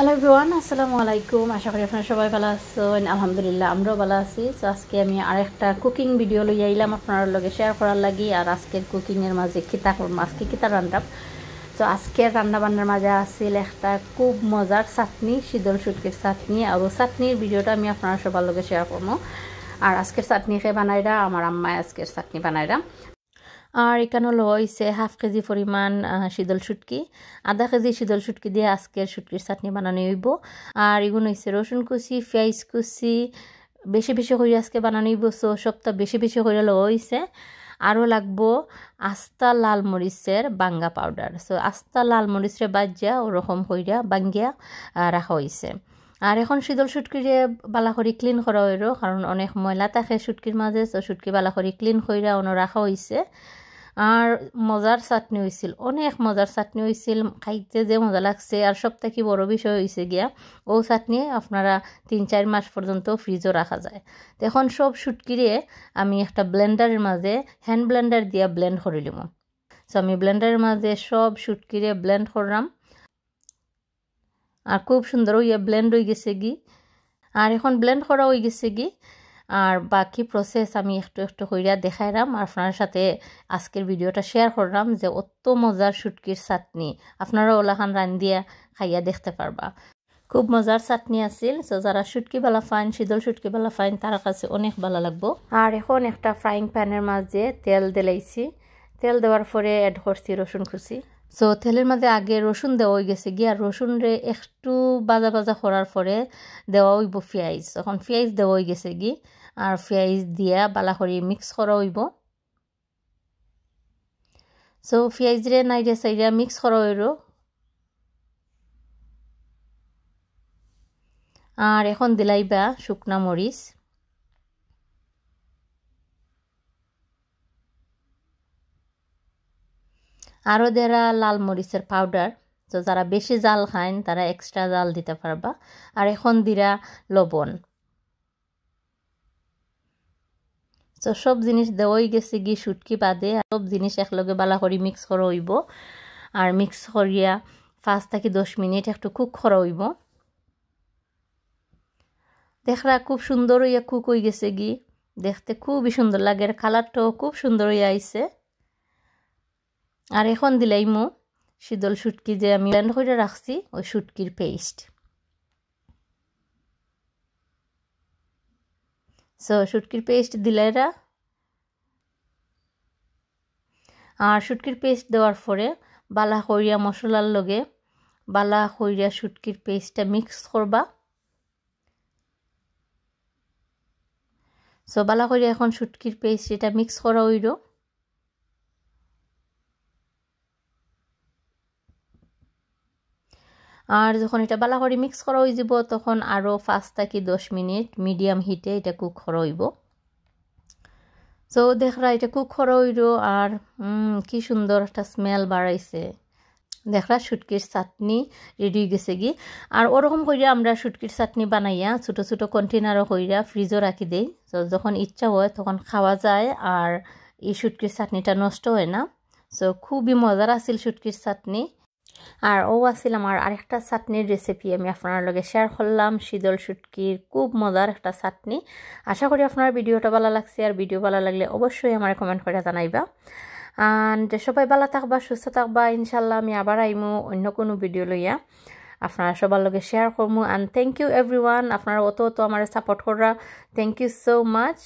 Hello everyone আসসালামু আলাইকুম। আশা করি আপনারা সবাই ভালো আছেন। আলহামদুলিল্লাহ, আমরাও ভালো আছি। তো আজকে আমি আরেকটা কুকিং ভিডিও লই আইলাম আপনার লগে শেয়ার করার লাগি। আর আজকের কুকিংয়ের মাঝে করব, আজকে কিতা রান্না তো আজকের রান্না বান্নার মাঝে আসছিল একটা খুব মজার চাটনি, শীতল সুটকির চাটনি। আর চাটনির ভিডিওটা আমি আপনারা সবার লগে শেয়ার করব। আর আজকের চাটনি খেয়ে বানাইরা? আমার আম্মায় আজকের চাটনি বানাইরা। আর এখানে লইছে হাফ কেজি পরিমাণ শীতল শুটকি। আধা কেজি শীতল শুটকি দিয়ে আজকের শুটকির চাটনি বানানো হইব। আর এগুলো হয়েছে রসুন কুচি, পেঁয়াজ কুচি, বেশি বেশি করে আজকে বানানো হইব। সো সপ্তাহ বেশি বেশি করে লইছে আরও লাগবো আস্তা লাল মরিচের বাঙ্গা পাউডার। সো, আস্তা লাল মরিচের বাজ্যা ওরকম কইরা বাঙ্গিয়া রাখা হয়েছে আর এখন শীতল সুটকিরে বালা করে ক্লিন করা হইল কারণ অনেক ময়লা থাকে সুটকির মাঝে তো সুটকি বালা করে ক্লিন কইরা অন্য রাখা হয়েছে আর মজার চাটনি হয়েছিল অনেক মজার চাটনি হয়েছিল খাইতে যে মজা লাগছে। আর সব থেকে বড় বিষয় হয়েছে গিয়া ও চাটনি আপনারা তিন চার মাস পর্যন্ত ফ্রিজও রাখা যায়। তো এখন সব সুটকিরে আমি একটা ব্লেন্ডারের মাঝে হ্যান্ড ব্লেন্ডার দিয়া ব্লেন্ড করে নিব সো আমি ব্লেন্ডারের মাঝে সব সুটকিরে ব্লেন্ড করলাম আর খুব সুন্দর ইয়ে ব্লেন্ড হয়ে গেছে গি। আর এখন ব্লেন্ড করা হয়ে গেছে গি। আর বাকি প্রসেস আমি একটু একটু কইরা দেখাইলাম আপনার সাথে আজকের ভিডিওটা শেয়ার করলাম যে অত মজার শুটকির চাটনি আপনারা ওলাখান রান্ধিয়া খাইয়া দেখতে পারবা। খুব মজার চাটনি আছিল। তো যারা শুটকি বেলা ফাইন, শীতল শুটকি বেলা ফাইন, তার কাছে অনেক ভালো লাগবো। আর এখন একটা ফ্রাইং প্যানের মাঝে তেল দিলাইছি। তেল দেওয়ার পরে অ্যাড করছি রসুন খুশি সো তেলের মাঝে আগে রসুন দেওয়া হয়ে গেছে গিয়া রসুন রে একটু বাজা বাজা করার পরে দেওয়া হইব পেঁয়াজ। এখন পেঁয়াজ দেওয়া হয়ে গেছে গি আর পেঁয়াজ দিয়া বালা করে মিক্স করা হইব। সো পেঁয়াজ রে নাইরে সাইডে মিক্স করা হইল আর এখন দিলাইবা শুকনা মরিচ। আরও দেরা লাল মরিচের পাউডার তো যারা বেশি জাল খায়, তারা এক্সট্রা জাল দিতে পারবা। আর এখন দিরা লবণ। তো সব জিনিস দেওয়াই গেছে গি সুটকি বাদে সব জিনিস একলগে বালা করে মিক্স করা হইব। আর মিক্স করিয়া পাঁচ থেকে দশ মিনিট একটু কুক করা হইব। দেখরা খুব সুন্দর হইয়া কুক হয়ে গেছে গি দেখতে খুবই সুন্দর লাগে, আর কালারটাও খুব সুন্দর হইয়া আইছে। আর এখন দিলাই মো শীতল শুটকি যে আমি ব্লেন্ড করে রাখছি, ওই শুটকির পেস্ট সো শুটকির পেস্ট দিলেরা আর শুটকির পেস্ট দেওয়ার পরে বালা করিয়া মশলার লগে বালা করিয়া শুটকির পেস্টটা মিক্স করবা। সো বালা করিয়া এখন শুটকির পেস্ট এটা মিক্স করা হইল আর যখন এটা বালা করে মিক্স করা হয়ে যাব, তখন আরও পাঁচ থেকে দশ মিনিট মিডিয়াম হিটে এটা কুক করা হইব। সো দেখরা এটা কুক করা হইল আর কি সুন্দর একটা স্মেল বাড়াইছে। দেখরা শুটকির চাটনি রেডি হয়ে গেছে কি আর ওরকম কইরা আমরা শুটকির চাটনি বানাইয়া ছোটো ছোটো কন্টেনারও কইরা ফ্রিজও রাখি দেই। তো যখন ইচ্ছা হয় তখন খাওয়া যায় আর এই শুটকির চাটনিটা নষ্ট হয় না। সো খুবই মজার আছিল শুটকির চাটনি। আর ও আছিল আমার আরেকটা চাটনির রেসিপি আমি আপনার লগে শেয়ার করলাম শীতল শুটকির খুব মজার একটা চাটনি। আশা করি আপনার ভিডিওটা ভালো লাগছে, আর ভিডিও ভালো লাগলে অবশ্যই আমার কমেন্ট করে জানাইবা। অ্যান্ড সবাই ভালো থাকবা, সুস্থ থাকবা ইনশাল্লাহ আমি আবার আইমু অন্য কোনো ভিডিও লইয়া। আপনারা সবার লগে শেয়ার করব and thank you everyone আপনারা অত অত আমার সাপোর্ট করা thank you so much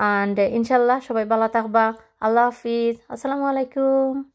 and ইনশাল্লাহ সবাই ভালো থাকবা। আল্লাহ হাফিজ, আসসালামু আলাইকুম।